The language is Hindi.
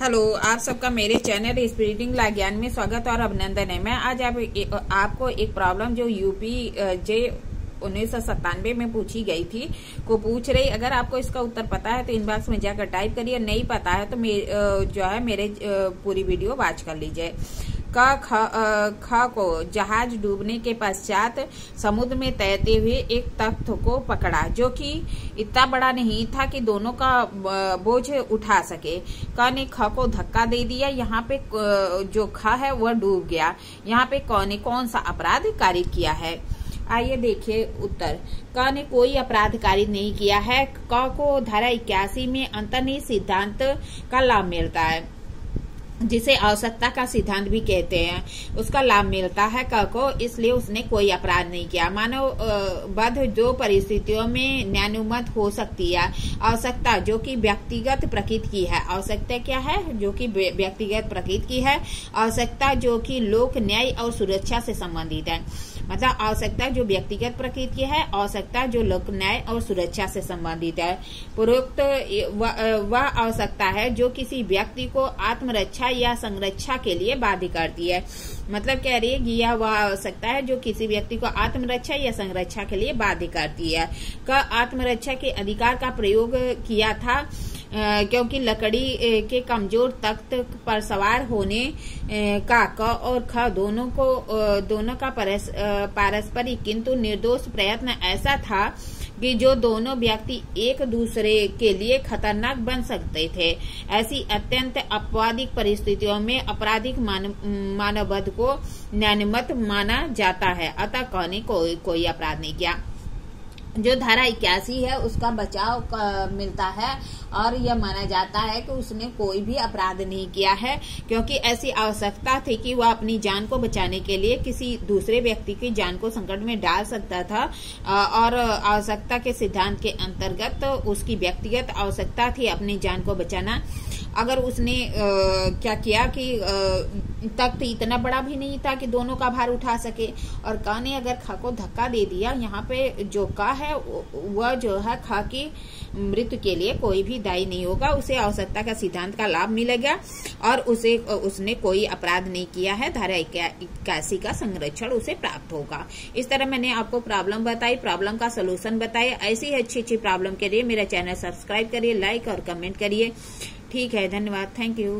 हेलो आप सबका मेरे चैनल स्पिरिटिंग ला ज्ञान में स्वागत और अभिनंदन है। मैं आज आप, आपको एक प्रॉब्लम जो यूपी जे उन्नीस सौ सत्तानवे में पूछी गई थी को पूछ रही अगर आपको इसका उत्तर पता है तो इनबॉक्स में जाकर टाइप करिए नहीं पता है तो मे, जो है मेरे पूरी वीडियो वॉच कर लीजिए। का ख को जहाज़ डूबने के पश्चात समुद्र में तैरते हुए एक तख्त को पकड़ा, जो कि इतना बड़ा नहीं था कि दोनों का बोझ उठा सके। क ने ख को धक्का दे दिया, यहाँ पे जो ख है वह डूब गया। यहाँ पे क ने कौन सा अपराध कार्य किया है? आइए देखिए उत्तर। क ने कोई अपराध कार्य नहीं किया है। क को धारा इक्यासी में अंतर्निहित सिद्धांत का लाभ मिलता है। जिसे आवश्यकता का सिद्धांत भी कहते हैं, उसका लाभ मिलता है क को, इसलिए उसने कोई अपराध नहीं किया। मानव बध जो परिस्थितियों में न्यानुमत हो सकती है, आवश्यकता जो कि व्यक्तिगत प्रकृति की है, आवश्यकता क्या है? जो कि व्यक्तिगत प्रकृति की है, आवश्यकता जो कि लोक, न्याय और सुरक्षा से संबंधित है। मतलब आवश्यकता जो व्यक्तिगत प्रकृति है, आवश्यकता जो लोक न्याय और सुरक्षा से संबंधित है। पूर्वोक्त वह आवश्यकता है जो किसी व्यक्ति को आत्मरक्षा या संरक्षा के लिए बाध्य करती है। मतलब कह रही है कि यह वह आवश्यकता है जो किसी व्यक्ति को आत्मरक्षा या संरक्षा के लिए बाध्य करती है। क आत्मरक्षा के अधिकार का प्रयोग किया था क्योंकि लकड़ी के कमज़ोर तख्त पर सवार होने का क और ख दोनों को दोनों का पारस्परिक किंतु निर्दोष प्रयत्न ऐसा था कि जो दोनों व्यक्ति एक दूसरे के लिए खतरनाक बन सकते थे। ऐसी अत्यंत अपवादिक परिस्थितियों में आपराधिक मानवध को न्यायमत माना जाता है। अतः कहने को कोई अपराध नहीं किया। जो धारा इक्यासी है, उसका बचाव मिलता है और यह माना जाता है कि उसने कोई भी अपराध नहीं किया है, क्योंकि ऐसी आवश्यकता थी कि वह अपनी जान को बचाने के लिए किसी दूसरे व्यक्ति की जान को संकट में डाल सकता था और आवश्यकता के सिद्धांत के अंतर्गत तो उसकी व्यक्तिगत आवश्यकता थी अपनी जान को बचाना। अगर उसने आ, क्या किया कि तख्त इतना बड़ा भी नहीं था कि दोनों का भार उठा सके। और का ने अगर खा को धक्का दे दिया यहाँ पे जो का है वह जो है खा की मृत्यु के लिए कोई भी दायी नहीं होगा। उसे आवश्यकता का सिद्धांत का लाभ मिलेगा और उसे उसने कोई अपराध नहीं किया है। धारा इक्यासी का संरक्षण उसे प्राप्त होगा। इस तरह मैंने आपको प्रॉब्लम बताई प्रॉब्लम का सोल्यूशन बताया। ऐसी अच्छी अच्छी प्रॉब्लम के लिए मेरा चैनल सब्सक्राइब करिए लाइक और कमेंट करिए। ठीक है धन्यवाद थैंक यू